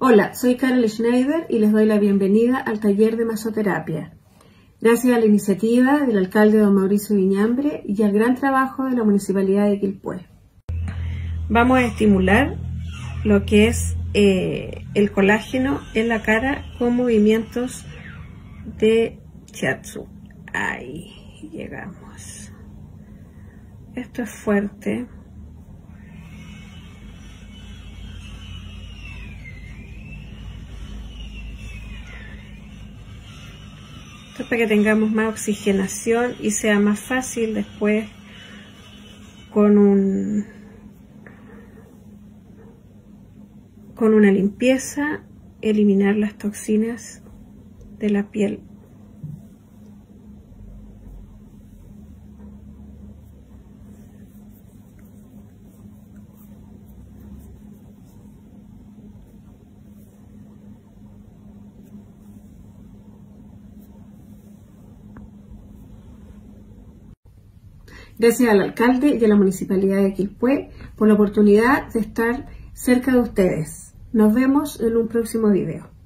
Hola, soy Carol Schneider y les doy la bienvenida al taller de masoterapia. Gracias a la iniciativa del alcalde don Mauricio Viñambre y al gran trabajo de la Municipalidad de Quilpué. Vamos a estimular lo que es eh, el colágeno en la cara con movimientos de shiatsu. Ahí llegamos. Esto es fuerte. Para que tengamos más oxigenación y sea más fácil después con un con una limpieza eliminar las toxinas de la piel Gracias al alcalde y a la municipalidad de Quilpué por la oportunidad de estar cerca de ustedes. Nos vemos en un próximo video.